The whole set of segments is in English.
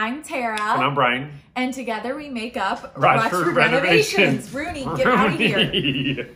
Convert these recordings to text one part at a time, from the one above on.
I'm Tara. And I'm Brian. And together we make up Rochford Rochford Renovations. Renovations. Rooney, get out of here.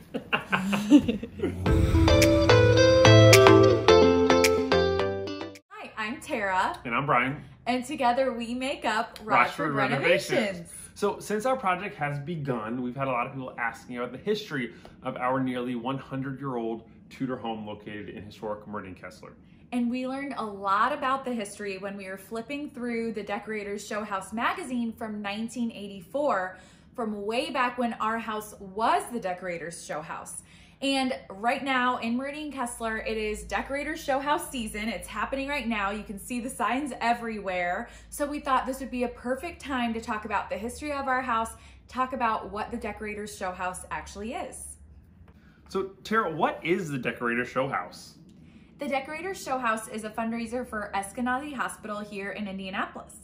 Hi, I'm Tara. and I'm Brian. And together we make up Rochford, Renovations. So, since our project has begun, we've had a lot of people asking about the history of our nearly 100 year old Tudor home located in historic Meridian Kessler. And we learned a lot about the history when we were flipping through the Decorators Show House magazine from 1984, from way back when our house was the Decorators Show House. And right now in Meridian Kessler, it is Decorators Show House season. It's happening right now. You can see the signs everywhere. So we thought this would be a perfect time to talk about the history of our house, talk about what the Decorators Show House actually is. So, Tara, what is the Decorator Show House? The Decorators Show House is a fundraiser for Eskenazi Hospital here in Indianapolis.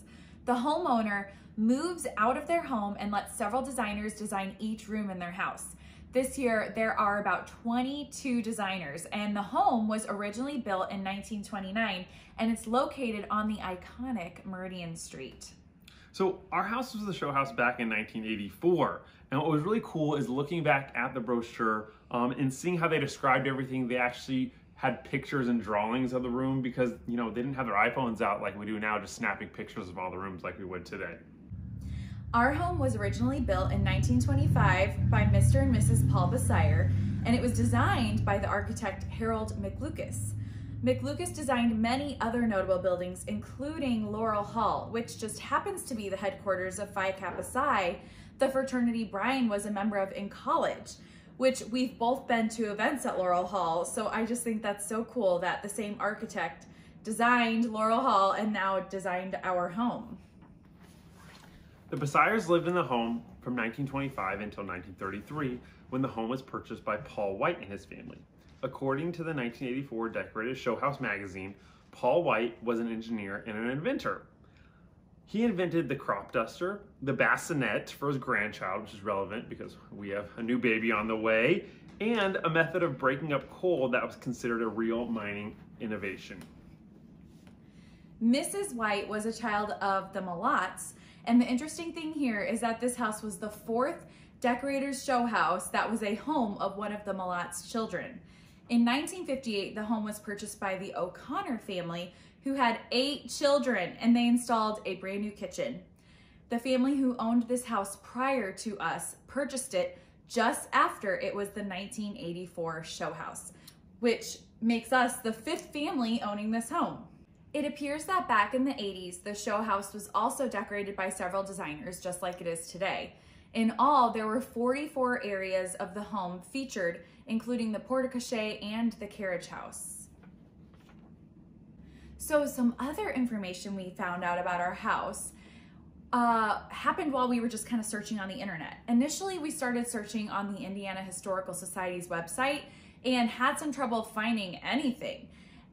The homeowner moves out of their home and lets several designers design each room in their house. This year, there are about 22 designers, and the home was originally built in 1929, and it's located on the iconic Meridian Street. So, our house was the show house back in 1984. And what was really cool is looking back at the brochure um, and seeing how they described everything. They actually had pictures and drawings of the room because, you know, they didn't have their iPhones out like we do now, just snapping pictures of all the rooms like we would today. Our home was originally built in 1925 by Mr. and Mrs. Paul Bessire, and it was designed by the architect Harold McLucas. McLucas designed many other notable buildings, including Laurel Hall, which just happens to be the headquarters of Phi Kappa Psi, the fraternity Brian was a member of in college, which we've both been to events at Laurel Hall. So I just think that's so cool that the same architect designed Laurel Hall and now designed our home. The Bessires lived in the home from 1925 until 1933 when the home was purchased by Paul White and his family. According to the 1984 Decorated Show House magazine, Paul White was an engineer and an inventor. He invented the crop duster, the bassinet for his grandchild, which is relevant because we have a new baby on the way, and a method of breaking up coal that was considered a real mining innovation. Mrs. White was a child of the Malotts, and the interesting thing here is that this house was the fourth decorator's show house that was a home of one of the Malotts' children. In 1958, the home was purchased by the O'Connor family, who had eight children, and they installed a brand new kitchen. The family who owned this house prior to us purchased it just after it was the 1984 show house, which makes us the fifth family owning this home. It appears that back in the 80s, the show house was also decorated by several designers, just like it is today. In all, there were 44 areas of the home featured, including the porte-cochere and the carriage house. So some other information we found out about our house uh, happened while we were just kind of searching on the internet. Initially, we started searching on the Indiana Historical Society's website and had some trouble finding anything.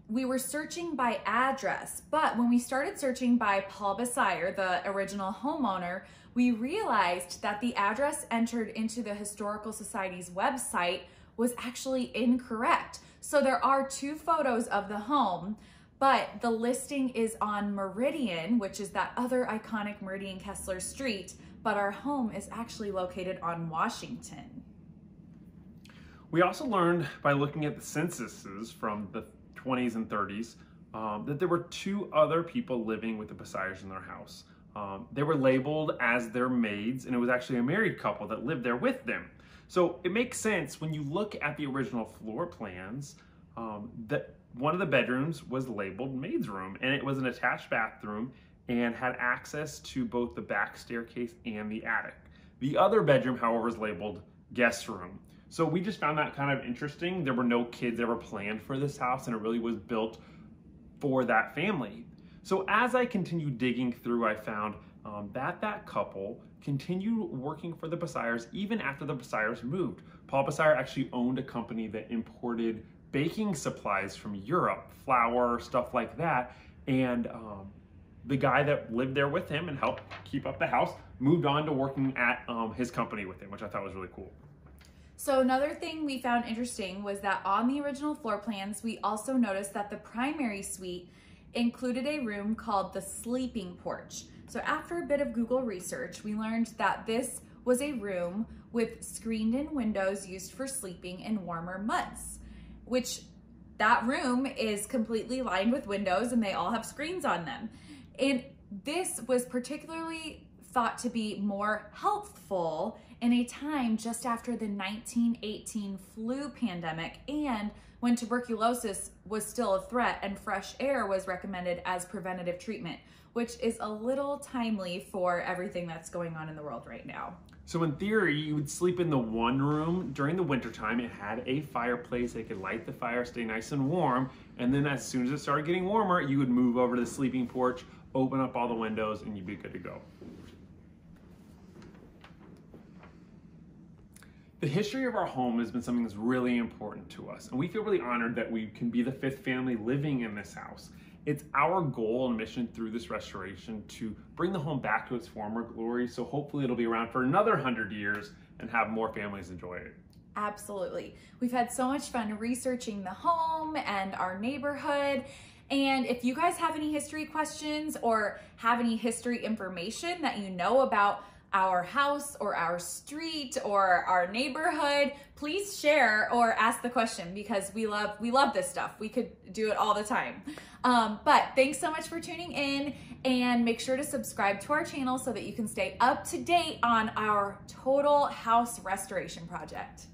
We were searching by address, but when we started searching by Paul Bessire, the original homeowner, we realized that the address entered into the Historical Society's website was actually incorrect. So there are two photos of the home, but the listing is on Meridian, which is that other iconic Meridian Kessler Street, but our home is actually located on Washington. We also learned by looking at the censuses from the 20s and 30s um, that there were two other people living with the Bessires in their house. Um, they were labeled as their maids, and it was actually a married couple that lived there with them. So it makes sense when you look at the original floor plans um, that one of the bedrooms was labeled maid's room, and it was an attached bathroom and had access to both the back staircase and the attic. The other bedroom, however, is labeled guest room. So we just found that kind of interesting. There were no kids ever planned for this house, and it really was built for that family. So as I continued digging through, I found um, that that couple continued working for the Bessires even after the Bessires moved. Paul Bessire actually owned a company that imported baking supplies from Europe, flour, stuff like that, and um, the guy that lived there with him and helped keep up the house moved on to working at um, his company with him, which I thought was really cool. So another thing we found interesting was that on the original floor plans, we also noticed that the primary suite included a room called the sleeping porch. So after a bit of Google research, we learned that this was a room with screened in windows used for sleeping in warmer months, which that room is completely lined with windows and they all have screens on them. And this was particularly thought to be more healthful in a time just after the 1918 flu pandemic and when tuberculosis was still a threat and fresh air was recommended as preventative treatment, which is a little timely for everything that's going on in the world right now. So in theory, you would sleep in the one room during the wintertime. It had a fireplace. They could light the fire, stay nice and warm. And then as soon as it started getting warmer, you would move over to the sleeping porch, open up all the windows, and you'd be good to go. The history of our home has been something that's really important to us, and we feel really honored that we can be the fifth family living in this house. It's our goal and mission through this restoration to bring the home back to its former glory. So hopefully it'll be around for another hundred years and have more families enjoy it. Absolutely. We've had so much fun researching the home and our neighborhood. And if you guys have any history questions or have any history information that you know about our house or our street or our neighborhood, please share or ask the question because we love we love this stuff. We could do it all the time. Um, but thanks so much for tuning in and make sure to subscribe to our channel so that you can stay up to date on our total house restoration project.